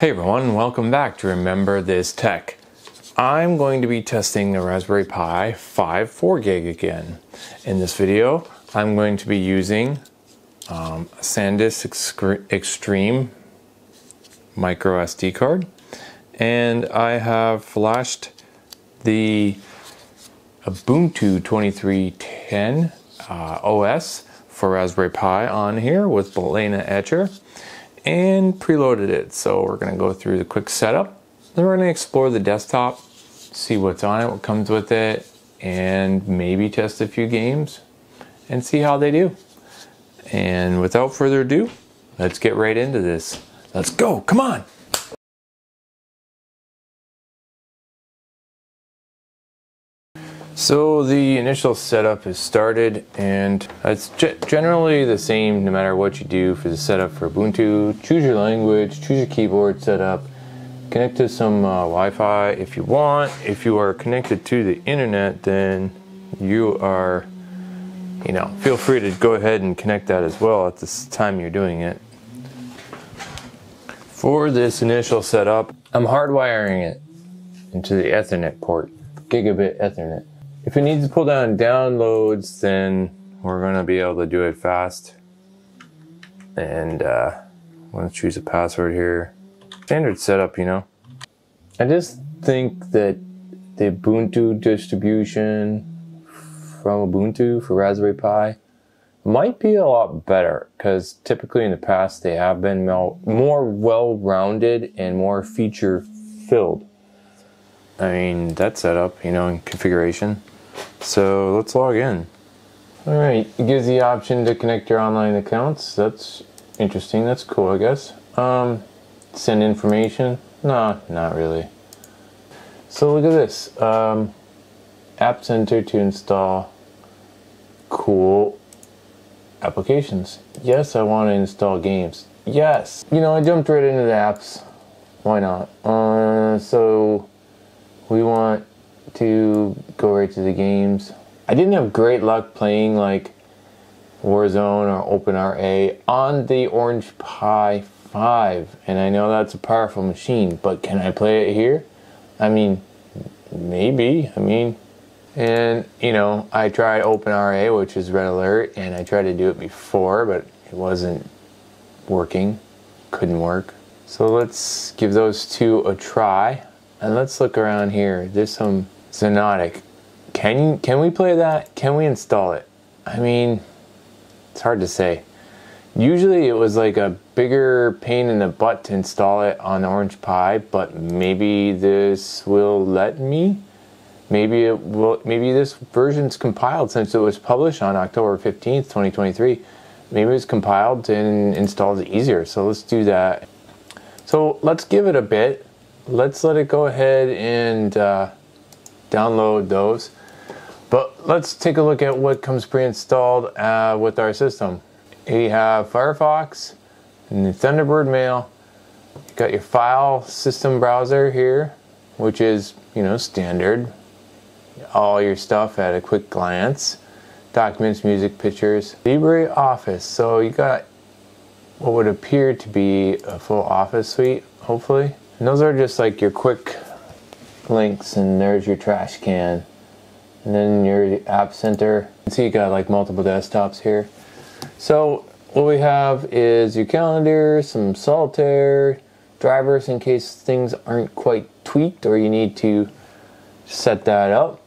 Hey everyone, welcome back to Remember This Tech. I'm going to be testing the Raspberry Pi 5 4 gig again. In this video, I'm going to be using um, SanDisk Extreme micro SD card and I have flashed the Ubuntu 2310 uh, OS for Raspberry Pi on here with Balena Etcher and preloaded it. So we're going to go through the quick setup. Then we're going to explore the desktop, see what's on it, what comes with it, and maybe test a few games and see how they do. And without further ado, let's get right into this. Let's go, come on! So the initial setup is started and it's generally the same no matter what you do for the setup for Ubuntu. Choose your language, choose your keyboard setup, connect to some uh, Wi-Fi if you want. If you are connected to the internet then you are, you know, feel free to go ahead and connect that as well at this time you're doing it. For this initial setup, I'm hardwiring it into the Ethernet port, gigabit Ethernet. If it needs to pull down downloads, then we're going to be able to do it fast. And uh, I'm to choose a password here. Standard setup, you know. I just think that the Ubuntu distribution from Ubuntu for Raspberry Pi might be a lot better because typically in the past they have been more well-rounded and more feature filled. I mean, that setup, you know, in configuration. So let's log in. All right, it gives the option to connect your online accounts. That's interesting. That's cool, I guess. Um, send information. No, not really. So look at this. Um, App Center to install cool applications. Yes, I want to install games. Yes. You know, I jumped right into the apps. Why not? Uh, so we want to go right to the games. I didn't have great luck playing like Warzone or OpenRA on the Orange Pi 5, and I know that's a powerful machine, but can I play it here? I mean, maybe. I mean, and you know, I tried OpenRA, which is Red Alert, and I tried to do it before, but it wasn't working, couldn't work. So let's give those two a try. And let's look around here. There's some Xonotic. Can can we play that? Can we install it? I mean, it's hard to say. Usually it was like a bigger pain in the butt to install it on Orange Pi, but maybe this will let me. Maybe it will. Maybe this version's compiled since it was published on October fifteenth, twenty twenty three. Maybe it's compiled and installed easier. So let's do that. So let's give it a bit let's let it go ahead and uh, download those. But let's take a look at what comes pre-installed uh, with our system. We have Firefox and the Thunderbird Mail. You got your file system browser here, which is, you know, standard. All your stuff at a quick glance. Documents, music, pictures. LibreOffice. So you got what would appear to be a full office suite, hopefully. And those are just like your quick links and there's your trash can. And then your app center. You see you got like multiple desktops here. So what we have is your calendar, some solitaire, drivers in case things aren't quite tweaked or you need to set that up.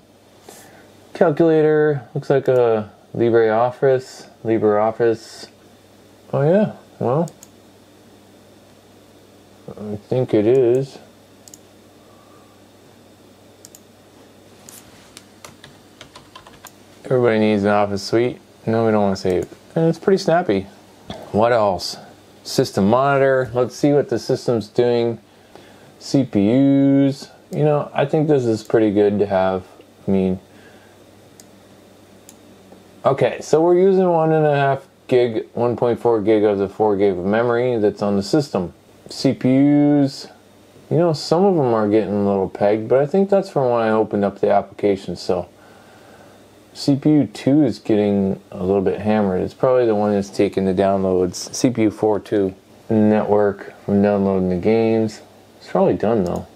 Calculator, looks like a LibreOffice, LibreOffice. Oh yeah, well, I think it is. Everybody needs an office suite. No, we don't want to save. And it's pretty snappy. What else? System monitor. Let's see what the system's doing. CPUs. You know, I think this is pretty good to have. I mean, okay, so we're using one and a half gig, 1.4 gig of the 4 gig of memory that's on the system. CPUs, you know, some of them are getting a little pegged, but I think that's from when I opened up the application. So CPU 2 is getting a little bit hammered. It's probably the one that's taking the downloads. CPU 4 too. network from downloading the games. It's probably done though.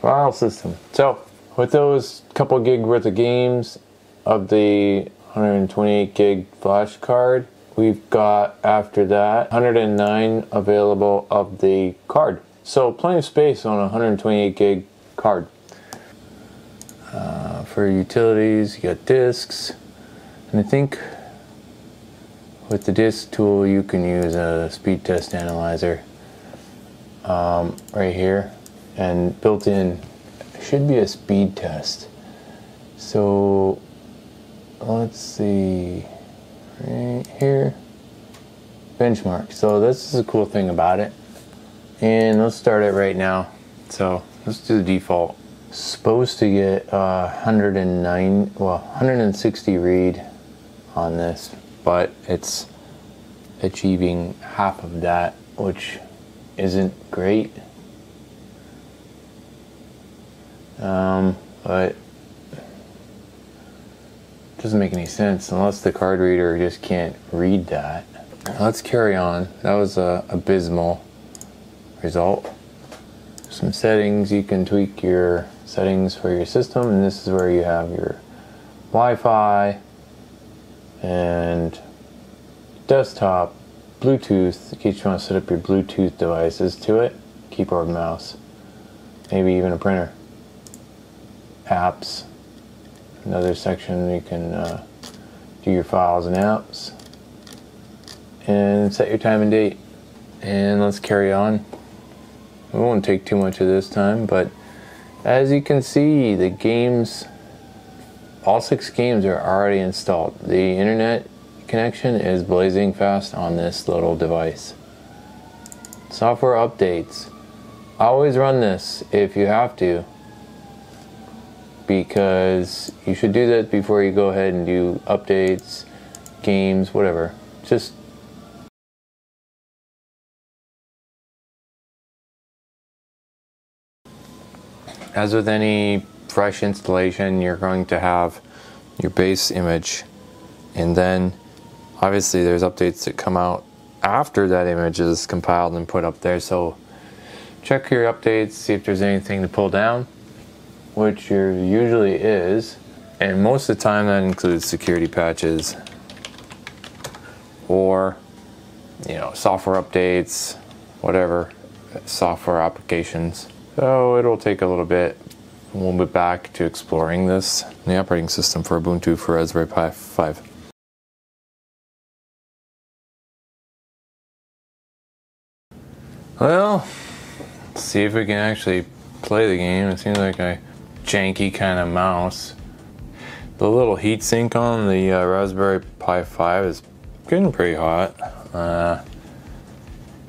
File system. So with those couple gig worth of games of the 128 gig flash card, we've got after that 109 available of the card. So plenty of space on a 128 gig card. Uh, for utilities, you got disks, and I think with the disk tool you can use a speed test analyzer um, right here and built in should be a speed test so let's see right here. Benchmark. So this is a cool thing about it. And let's start it right now. So let's do the default. Supposed to get uh, 109 well 160 read on this but it's achieving half of that, which isn't great. Um, but doesn't make any sense unless the card reader just can't read that. Let's carry on. That was a abysmal result. Some settings, you can tweak your settings for your system, and this is where you have your Wi-Fi, and desktop, Bluetooth, in case you want to set up your Bluetooth devices to it, keyboard, mouse, maybe even a printer. Apps, another section you can uh, do your files and apps, and set your time and date. And let's carry on. We won't take too much of this time, but as you can see, the games all six games are already installed. The internet connection is blazing fast on this little device. Software updates. Always run this if you have to because you should do that before you go ahead and do updates, games, whatever. Just as with any fresh installation, you're going to have your base image and then obviously there's updates that come out after that image is compiled and put up there. So check your updates, see if there's anything to pull down, which there usually is. And most of the time that includes security patches or you know software updates, whatever, software applications. So it'll take a little bit We'll be back to exploring this, the operating system for Ubuntu for Raspberry Pi 5. Well, see if we can actually play the game. It seems like a janky kind of mouse. The little heatsink on the uh, Raspberry Pi 5 is getting pretty hot. Uh,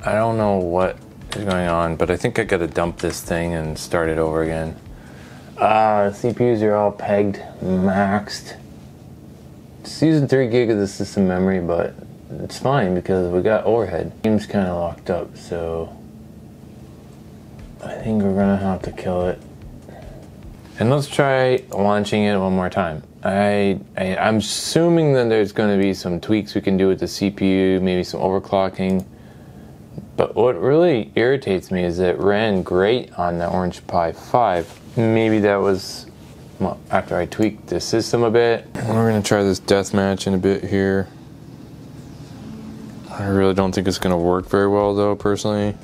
I don't know what is going on, but I think I gotta dump this thing and start it over again. Uh, CPUs are all pegged, maxed. It's using 3 gig of the system memory, but it's fine because we got overhead. Game's kind of locked up, so I think we're gonna have to kill it. And let's try launching it one more time. I, I am assuming that there's going to be some tweaks we can do with the CPU, maybe some overclocking. But what really irritates me is it ran great on the Orange Pi 5 maybe that was well, after I tweaked the system a bit. We're gonna try this death match in a bit here. I really don't think it's gonna work very well though, personally.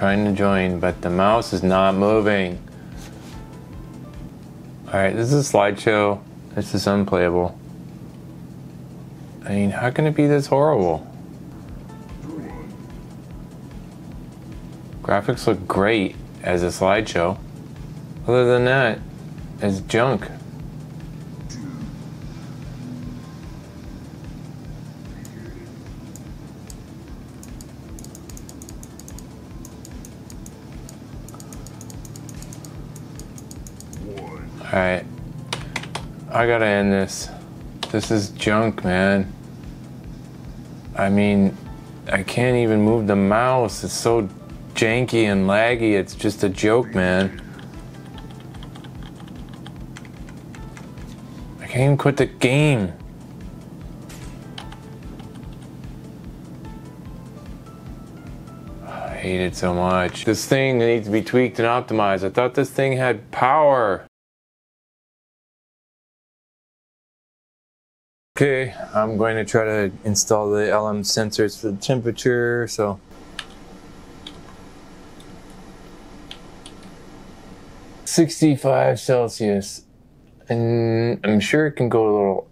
Trying to join, but the mouse is not moving. Alright, this is a slideshow. This is unplayable. I mean, how can it be this horrible? Graphics look great as a slideshow. Other than that, it's junk. Alright. I gotta end this. This is junk, man. I mean, I can't even move the mouse. It's so janky and laggy. It's just a joke, man. I can't even quit the game. I hate it so much. This thing needs to be tweaked and optimized. I thought this thing had power. Okay, I'm going to try to install the LM sensors for the temperature, so. Sixty-five Celsius, and I'm sure it can go a little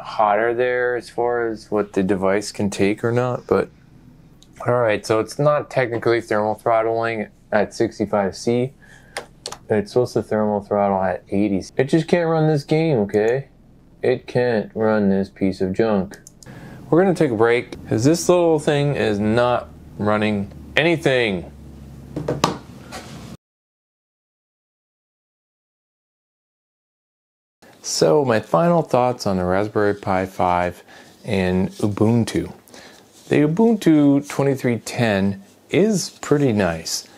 hotter there as far as what the device can take or not, but all right, so it's not technically thermal throttling at 65C. It's supposed to thermal throttle at 80. It just can't run this game, okay? It can't run this piece of junk. We're gonna take a break because this little thing is not running anything. So my final thoughts on the Raspberry Pi 5 and Ubuntu. The Ubuntu 2310 is pretty nice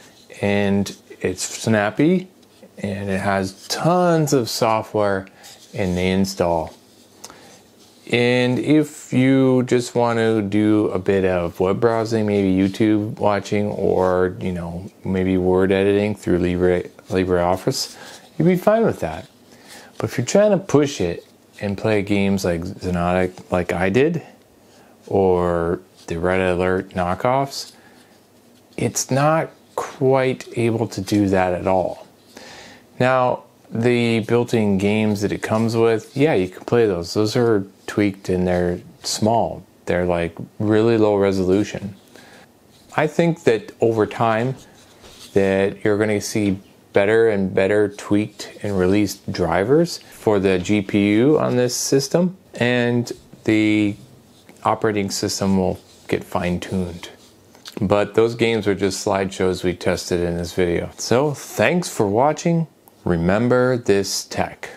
and it's snappy and it has tons of software in the install. And if you just want to do a bit of web browsing, maybe YouTube watching, or you know maybe word editing through Libre LibreOffice, you'd be fine with that. But if you're trying to push it and play games like Xonotic, like I did, or the Red Alert knockoffs, it's not quite able to do that at all. Now, the built-in games that it comes with, yeah, you can play those. Those are tweaked and they're small. They're like really low resolution. I think that over time that you're going to see better and better tweaked and released drivers for the GPU on this system and the operating system will get fine-tuned. But those games are just slideshows we tested in this video. So thanks for watching. Remember this tech.